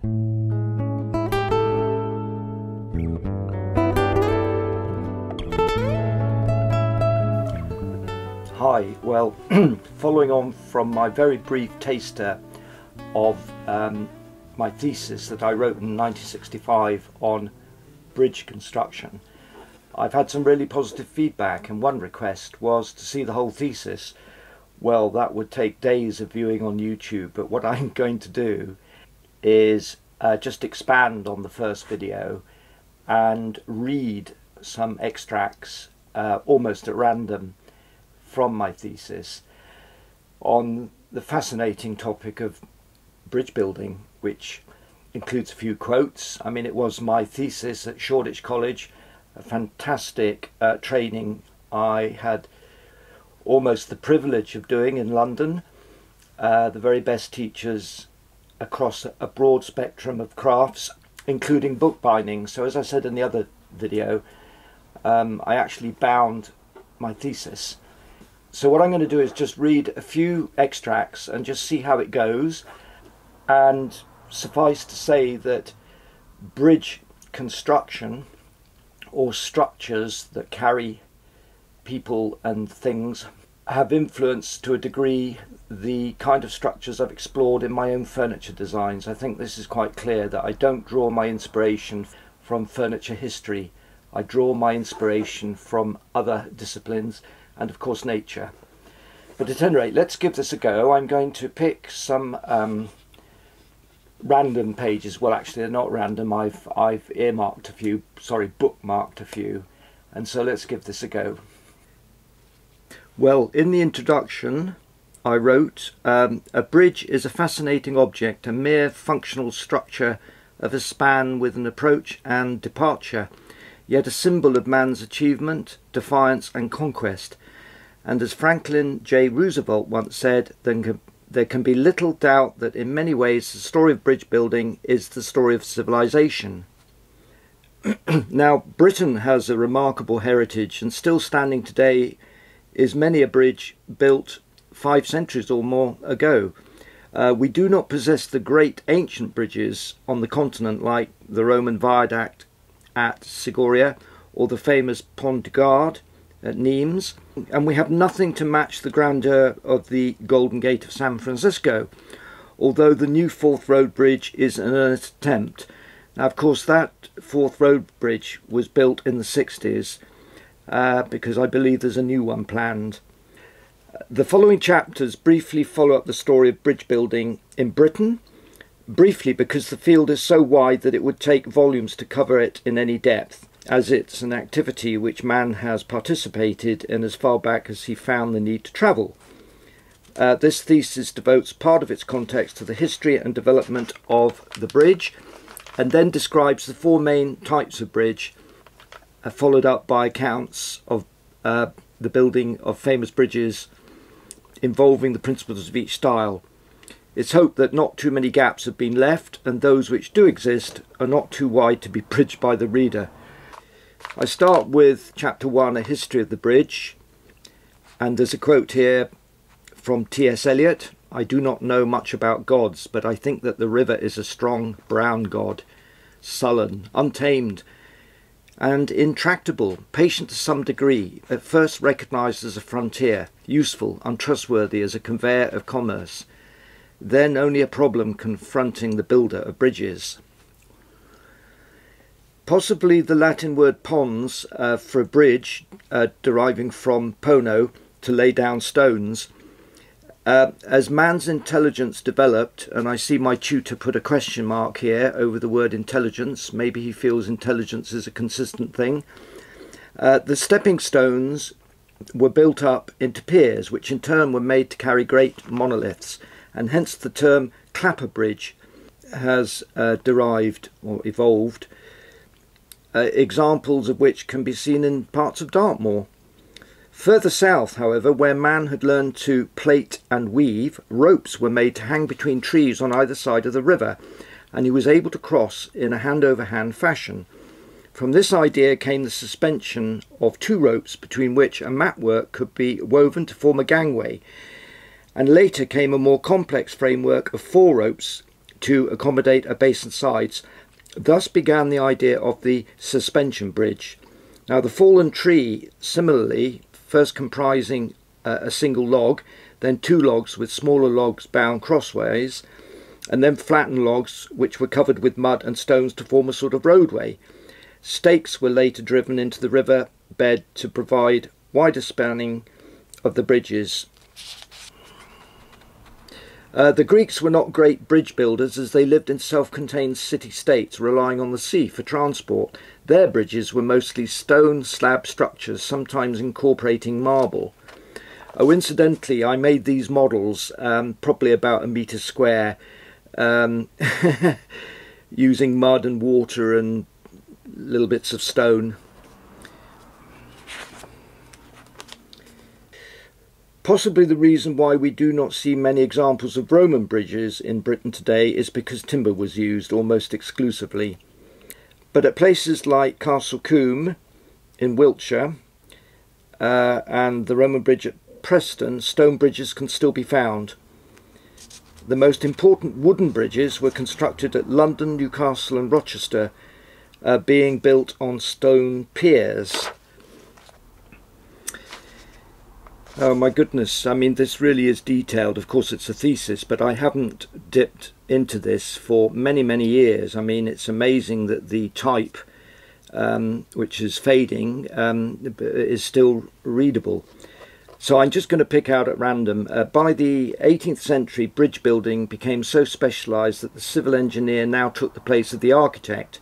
Hi, well, following on from my very brief taster of um, my thesis that I wrote in 1965 on bridge construction, I've had some really positive feedback and one request was to see the whole thesis. Well, that would take days of viewing on YouTube, but what I'm going to do is uh, just expand on the first video and read some extracts uh, almost at random from my thesis on the fascinating topic of bridge building, which includes a few quotes. I mean, it was my thesis at Shoreditch College, a fantastic uh, training I had almost the privilege of doing in London. Uh, the very best teachers across a broad spectrum of crafts, including bookbinding. So, as I said in the other video, um, I actually bound my thesis so what I'm going to do is just read a few extracts and just see how it goes. And suffice to say that bridge construction or structures that carry people and things have influenced to a degree the kind of structures I've explored in my own furniture designs. I think this is quite clear that I don't draw my inspiration from furniture history. I draw my inspiration from other disciplines and of course nature. But at any rate, let's give this a go. I'm going to pick some um, random pages. Well, actually, they're not random. I've I've earmarked a few. Sorry, bookmarked a few. And so let's give this a go. Well, in the introduction, I wrote, um, a bridge is a fascinating object, a mere functional structure of a span with an approach and departure, yet a symbol of man's achievement, defiance and conquest. And as Franklin J. Roosevelt once said, there can be little doubt that in many ways the story of bridge building is the story of civilization. now, Britain has a remarkable heritage, and still standing today is many a bridge built five centuries or more ago. Uh, we do not possess the great ancient bridges on the continent like the Roman viaduct at Segovia or the famous Pont du Gard at Nimes, and we have nothing to match the grandeur of the Golden Gate of San Francisco, although the new Forth Road Bridge is an earnest attempt. Now, of course, that Forth Road Bridge was built in the 60s uh, because I believe there's a new one planned. The following chapters briefly follow up the story of bridge building in Britain, briefly because the field is so wide that it would take volumes to cover it in any depth as it's an activity which man has participated in as far back as he found the need to travel. Uh, this thesis devotes part of its context to the history and development of the bridge and then describes the four main types of bridge, followed up by accounts of uh, the building of famous bridges involving the principles of each style. It's hoped that not too many gaps have been left and those which do exist are not too wide to be bridged by the reader. I start with chapter 1, A History of the Bridge, and there's a quote here from T.S. Eliot I do not know much about gods, but I think that the river is a strong brown god, sullen, untamed, and intractable, patient to some degree, at first recognized as a frontier, useful, untrustworthy as a conveyor of commerce, then only a problem confronting the builder of bridges. Possibly the Latin word pons uh, for a bridge, uh, deriving from pono, to lay down stones. Uh, as man's intelligence developed, and I see my tutor put a question mark here over the word intelligence, maybe he feels intelligence is a consistent thing. Uh, the stepping stones were built up into piers, which in turn were made to carry great monoliths, and hence the term clapper bridge has uh, derived or evolved uh, examples of which can be seen in parts of Dartmoor. Further south, however, where man had learned to plait and weave, ropes were made to hang between trees on either side of the river, and he was able to cross in a hand over hand fashion. From this idea came the suspension of two ropes between which a matwork could be woven to form a gangway, and later came a more complex framework of four ropes to accommodate a base and sides. Thus began the idea of the suspension bridge. Now, the fallen tree, similarly, first comprising uh, a single log, then two logs with smaller logs bound crossways, and then flattened logs which were covered with mud and stones to form a sort of roadway. Stakes were later driven into the river bed to provide wider spanning of the bridges. Uh, the Greeks were not great bridge builders as they lived in self-contained city-states relying on the sea for transport. Their bridges were mostly stone slab structures, sometimes incorporating marble. Oh, incidentally, I made these models um, probably about a metre square um, using mud and water and little bits of stone. Possibly the reason why we do not see many examples of Roman bridges in Britain today is because timber was used almost exclusively. But at places like Castle Combe in Wiltshire uh, and the Roman bridge at Preston, stone bridges can still be found. The most important wooden bridges were constructed at London, Newcastle and Rochester, uh, being built on stone piers. Oh my goodness, I mean this really is detailed, of course it's a thesis, but I haven't dipped into this for many many years. I mean it's amazing that the type, um, which is fading, um, is still readable. So I'm just going to pick out at random. Uh, by the 18th century, bridge building became so specialised that the civil engineer now took the place of the architect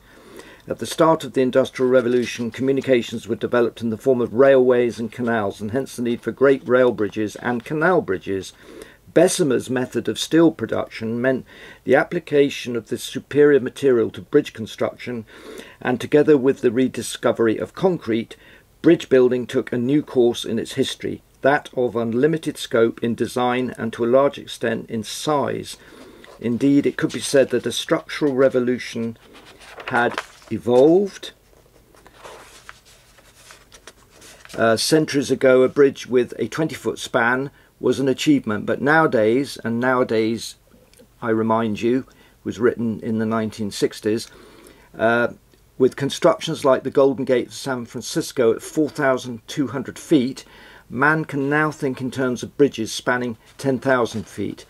at the start of the Industrial Revolution, communications were developed in the form of railways and canals, and hence the need for great rail bridges and canal bridges. Bessemer's method of steel production meant the application of this superior material to bridge construction, and together with the rediscovery of concrete, bridge building took a new course in its history, that of unlimited scope in design and to a large extent in size. Indeed, it could be said that a structural revolution had evolved. Uh, centuries ago, a bridge with a 20 foot span was an achievement, but nowadays, and nowadays, I remind you, was written in the 1960s, uh, with constructions like the Golden Gate of San Francisco at 4,200 feet, man can now think in terms of bridges spanning 10,000 feet.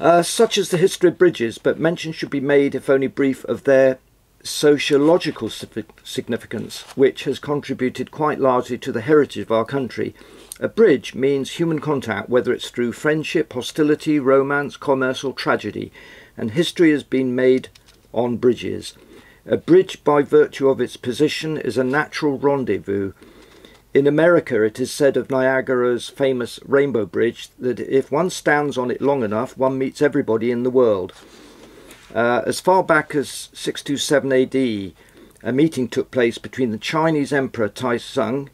Uh, such is the history of bridges, but mention should be made, if only brief, of their sociological significance, which has contributed quite largely to the heritage of our country. A bridge means human contact, whether it's through friendship, hostility, romance, commerce, or tragedy, and history has been made on bridges. A bridge, by virtue of its position, is a natural rendezvous. In America, it is said of Niagara's famous Rainbow Bridge that if one stands on it long enough, one meets everybody in the world. Uh, as far back as 627 AD, a meeting took place between the Chinese Emperor Taizong,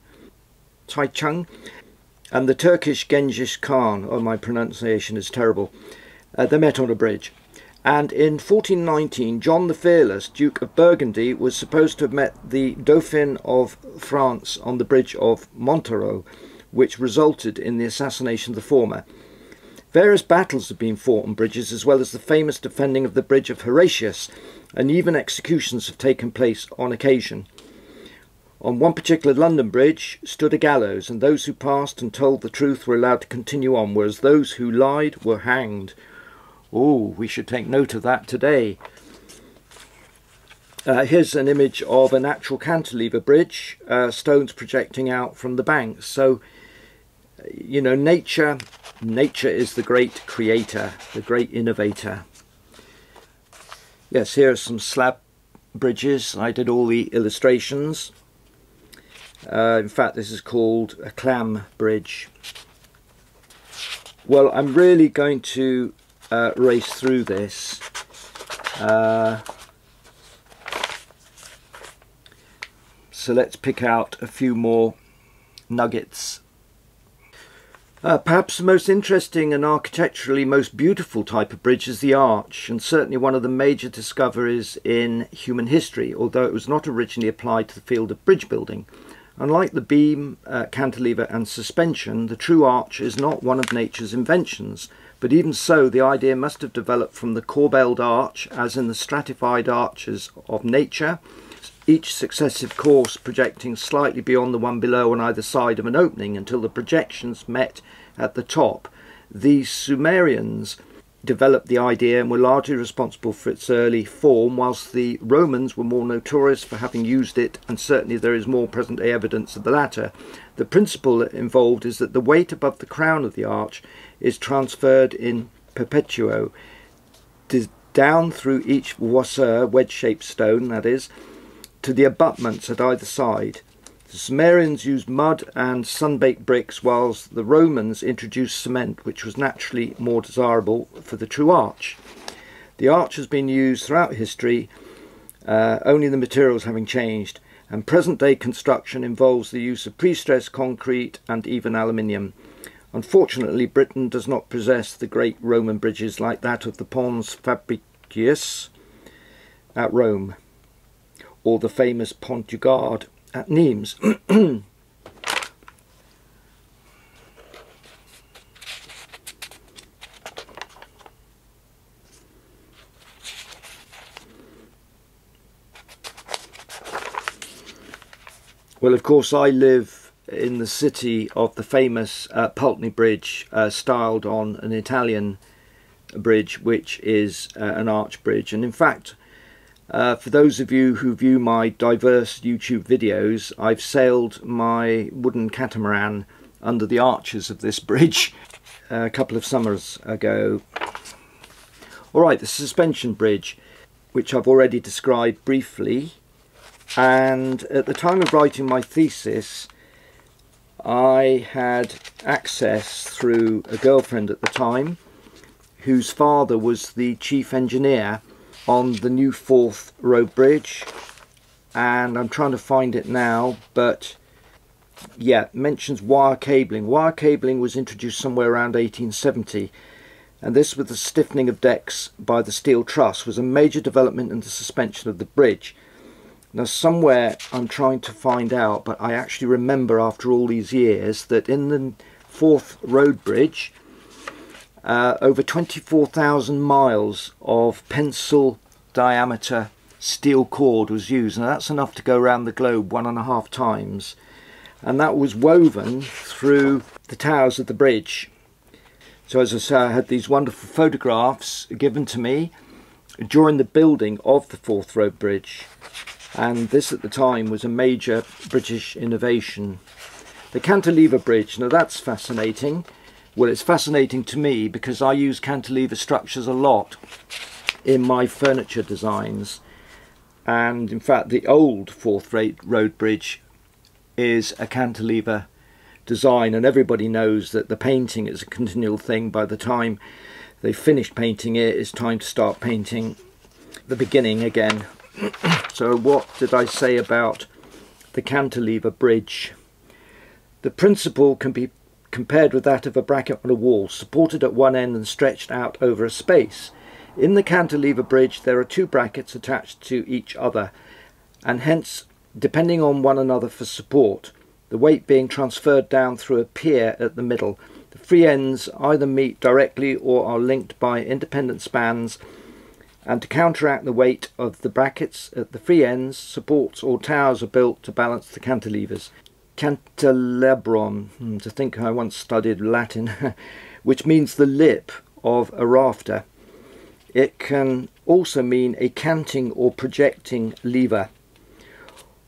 Taichung and the Turkish Genghis Khan. Oh, my pronunciation is terrible. Uh, they met on a bridge. And in 1419, John the Fearless, Duke of Burgundy, was supposed to have met the Dauphin of France on the bridge of Montereau, which resulted in the assassination of the former. Various battles have been fought on bridges, as well as the famous defending of the bridge of Horatius, and even executions have taken place on occasion. On one particular London bridge stood a gallows, and those who passed and told the truth were allowed to continue on, whereas those who lied were hanged. Oh, we should take note of that today. Uh, here's an image of a natural cantilever bridge, uh, stones projecting out from the banks. So, you know, nature Nature is the great creator, the great innovator. Yes, here are some slab bridges. I did all the illustrations. Uh, in fact, this is called a clam bridge. Well, I'm really going to uh, race through this. Uh, so let's pick out a few more nuggets uh, perhaps the most interesting and architecturally most beautiful type of bridge is the arch, and certainly one of the major discoveries in human history, although it was not originally applied to the field of bridge building. Unlike the beam, uh, cantilever and suspension, the true arch is not one of nature's inventions, but even so the idea must have developed from the corbelled arch as in the stratified arches of nature, each successive course projecting slightly beyond the one below on either side of an opening until the projections met at the top. The Sumerians developed the idea and were largely responsible for its early form, whilst the Romans were more notorious for having used it, and certainly there is more present day evidence of the latter. The principle involved is that the weight above the crown of the arch is transferred in perpetuo down through each voussoir, wedge-shaped stone that is, to the abutments at either side. The Sumerians used mud and sun-baked bricks whilst the Romans introduced cement which was naturally more desirable for the true arch. The arch has been used throughout history, uh, only the materials having changed, and present-day construction involves the use of pre-stressed concrete and even aluminium. Unfortunately, Britain does not possess the great Roman bridges like that of the Pons Fabricius at Rome, or the famous Pont du Gard at Nimes. well, of course, I live in the city of the famous uh, Pulteney Bridge, uh, styled on an Italian bridge, which is uh, an arch bridge. And in fact, uh, for those of you who view my diverse YouTube videos, I've sailed my wooden catamaran under the arches of this bridge a couple of summers ago. Alright, the suspension bridge, which I've already described briefly. And at the time of writing my thesis, I had access through a girlfriend at the time whose father was the chief engineer on the new Forth Road Bridge. And I'm trying to find it now but yeah mentions wire cabling. Wire cabling was introduced somewhere around 1870 and this with the stiffening of decks by the steel truss was a major development in the suspension of the bridge. Now somewhere I'm trying to find out, but I actually remember after all these years that in the Forth road bridge, uh, over 24,000 miles of pencil diameter steel cord was used. and that's enough to go around the globe one and a half times. And that was woven through the towers of the bridge. So as I say, I had these wonderful photographs given to me during the building of the Forth Road Bridge and this at the time was a major British innovation. The cantilever bridge, now that's fascinating. Well, it's fascinating to me because I use cantilever structures a lot in my furniture designs. And in fact, the old Forth rate Road Bridge is a cantilever design and everybody knows that the painting is a continual thing. By the time they finish painting it, it's time to start painting the beginning again so what did I say about the cantilever bridge? The principle can be compared with that of a bracket on a wall, supported at one end and stretched out over a space. In the cantilever bridge there are two brackets attached to each other and hence depending on one another for support, the weight being transferred down through a pier at the middle. The free ends either meet directly or are linked by independent spans and to counteract the weight of the brackets at the free ends, supports or towers are built to balance the cantilevers. Cantilebron, hmm, to think I once studied Latin, which means the lip of a rafter. It can also mean a canting or projecting lever.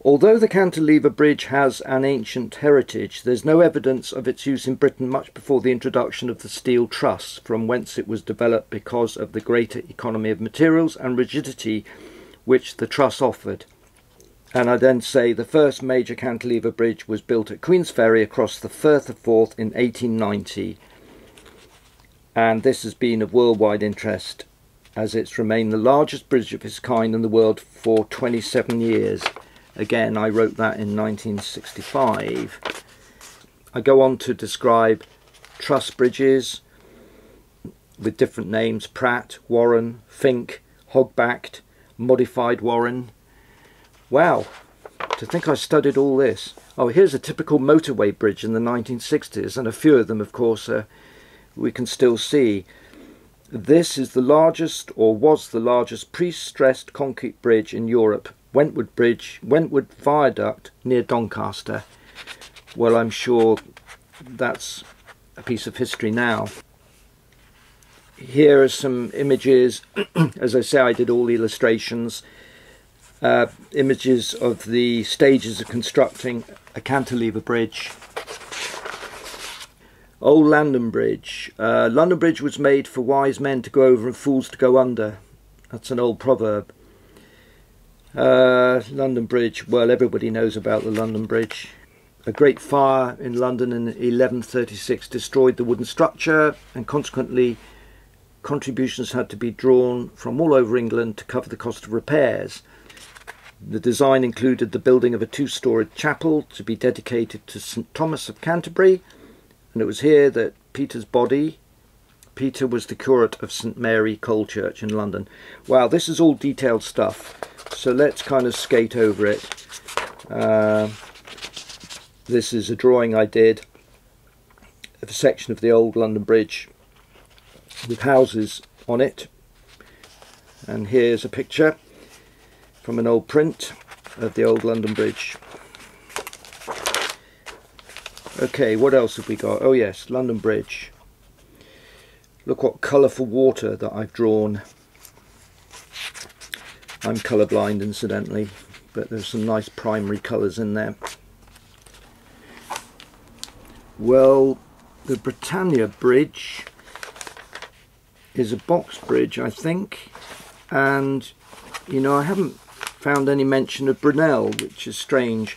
Although the cantilever bridge has an ancient heritage, there's no evidence of its use in Britain much before the introduction of the steel truss, from whence it was developed because of the greater economy of materials and rigidity which the truss offered. And I then say the first major cantilever bridge was built at Queensferry across the Firth of Forth in 1890. And this has been of worldwide interest as it's remained the largest bridge of its kind in the world for 27 years. Again, I wrote that in 1965. I go on to describe truss bridges with different names, Pratt, Warren, Fink, Hogbacked, Modified Warren. Wow, To think I studied all this. Oh, here's a typical motorway bridge in the 1960s, and a few of them, of course, uh, we can still see. This is the largest, or was the largest, pre-stressed concrete bridge in Europe. Wentwood Bridge, Wentwood Viaduct near Doncaster. Well, I'm sure that's a piece of history now. Here are some images. As I say, I did all the illustrations. Uh, images of the stages of constructing a cantilever bridge. Old London Bridge. Uh, London Bridge was made for wise men to go over and fools to go under. That's an old proverb. Uh, London Bridge. Well, everybody knows about the London Bridge. A great fire in London in 1136 destroyed the wooden structure, and consequently, contributions had to be drawn from all over England to cover the cost of repairs. The design included the building of a two-storied chapel to be dedicated to St Thomas of Canterbury, and it was here that Peter's body, Peter was the curate of St Mary Colechurch in London. Wow, this is all detailed stuff, so let's kind of skate over it. Uh, this is a drawing I did of a section of the old London Bridge with houses on it, and here's a picture from an old print of the old London Bridge. Okay, what else have we got? Oh yes, London Bridge. Look what colourful water that I've drawn. I'm colourblind incidentally, but there's some nice primary colours in there. Well, the Britannia Bridge is a box bridge, I think, and you know, I haven't found any mention of Brunel, which is strange.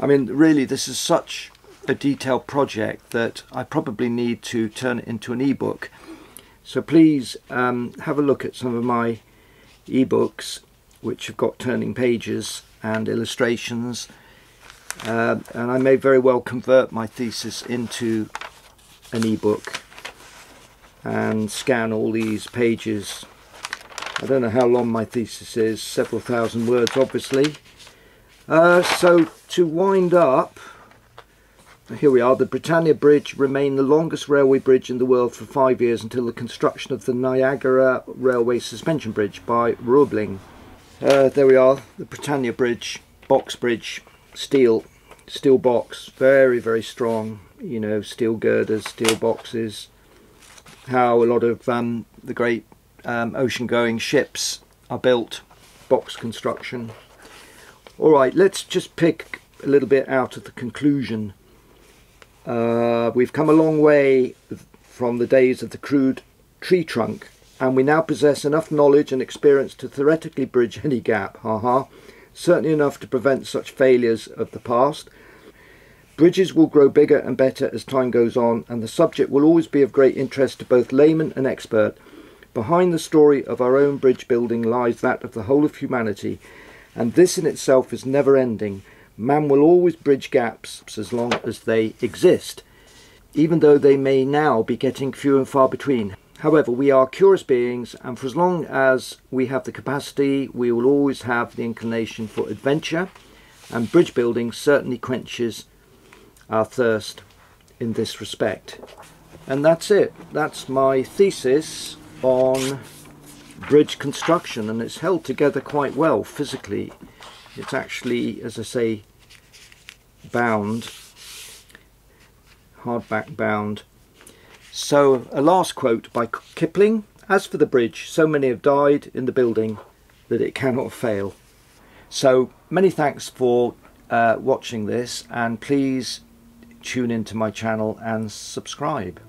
I mean, really, this is such a detailed project that I probably need to turn it into an ebook. So please um, have a look at some of my ebooks, which have got turning pages and illustrations. Uh, and I may very well convert my thesis into an ebook and scan all these pages I don't know how long my thesis is, several thousand words obviously. Uh, so to wind up, here we are, the Britannia Bridge remained the longest railway bridge in the world for five years until the construction of the Niagara Railway Suspension Bridge by Roebling. Uh, there we are, the Britannia Bridge, box bridge, steel, steel box, very, very strong, you know, steel girders, steel boxes. How a lot of um, the great um, ocean going ships are built, box construction. Alright, let's just pick a little bit out of the conclusion. Uh, we've come a long way from the days of the crude tree trunk and we now possess enough knowledge and experience to theoretically bridge any gap, haha, certainly enough to prevent such failures of the past. Bridges will grow bigger and better as time goes on and the subject will always be of great interest to both layman and expert Behind the story of our own bridge building lies that of the whole of humanity, and this in itself is never ending. Man will always bridge gaps as long as they exist, even though they may now be getting few and far between. However, we are curious beings, and for as long as we have the capacity, we will always have the inclination for adventure, and bridge building certainly quenches our thirst in this respect. And that's it. That's my thesis on bridge construction and it's held together quite well physically. It's actually, as I say, bound, hardback bound. So a last quote by Kipling, as for the bridge, so many have died in the building that it cannot fail. So many thanks for uh, watching this and please tune into my channel and subscribe.